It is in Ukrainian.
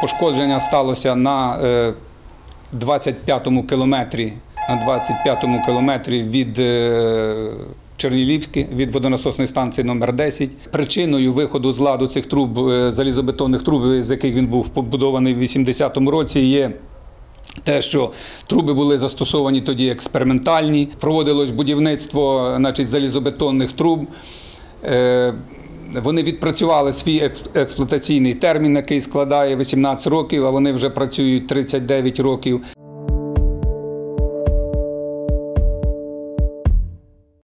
Пошкодження сталося на е, 25-му кілометрі, на 25-му кілометрі від е, від водонасосної станції номер 10. Причиною виходу з ладу цих труб, е, залізобетонних труб, з яких він був побудований в 80-му році, є те, що труби були застосовані тоді експериментальні, проводилось будівництво значить, залізобетонних труб. Вони відпрацювали свій експ- експлуатаційний термін, який складає 18 років, а вони вже працюють 39 років.